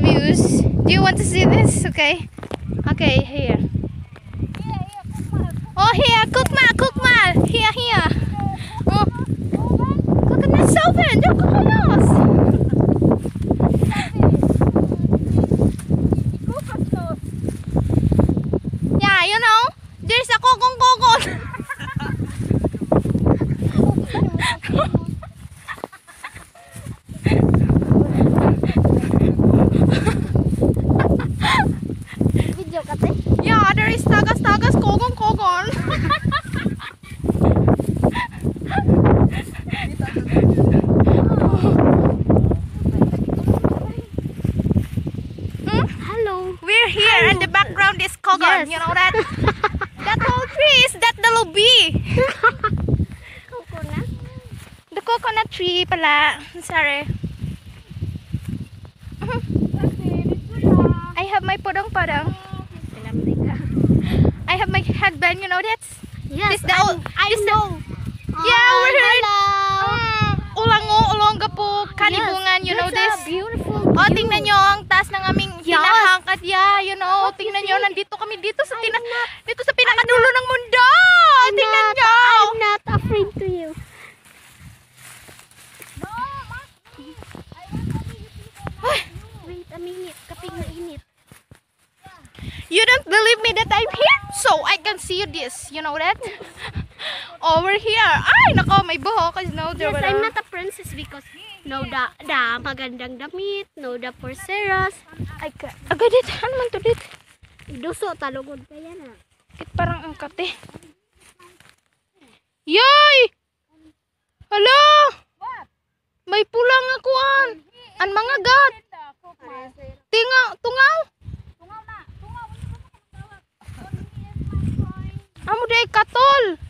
beautiful views. Do you want to see this? Okay. Okay, here. Oh, here, cook ma, cook there and the background is Kogon. Yes. You know that? that whole tree is that the lobby. The coconut tree pala. Sorry. I have my podong podong. I have my headband, you know that? Yes, this I, I this know. yeah, oh, we're know That's this? beautiful oh, view. Oh, tingnan nyo ang taas ng aming yes. pinahangkat. Yeah, you know. What tingnan nyo, nandito kami dito sa tina not, dito sa pinakadulo ng mundo. I'm tingnan not, nyo. I'm not afraid to you. No, Ay. Wait a minute. Kapig na init. You don't believe me that I'm here? So, I can see this. You know that? Over here. Ay, nako, may buhok. No, yes, I'm not a expenses because no da, da magandang damit, no da for Ay, ka, agad han man to dit. Duso, talugod pa yan ah. Kit parang ang kate. Yoy! Hello! May pulang akuan. An mga gat. Tinga, tungaw. Tungaw na. Tungaw. Amo day katol.